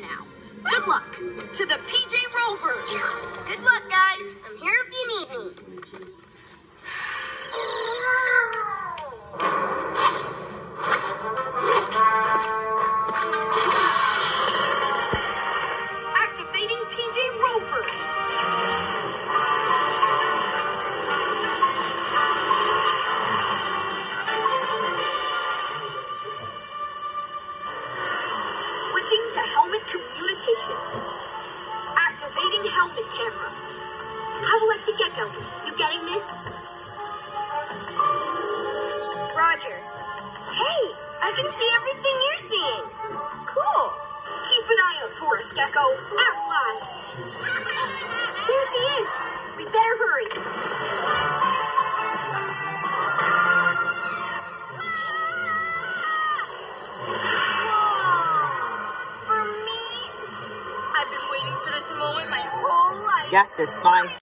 now. Good luck to the to helmet communications. Activating helmet camera. How do I the gecko? You getting this? Roger. Hey, I can see everything you're seeing. Cool. Keep an eye out for us, Gecko. As lies. There she is. We better hurry. Justice, fine.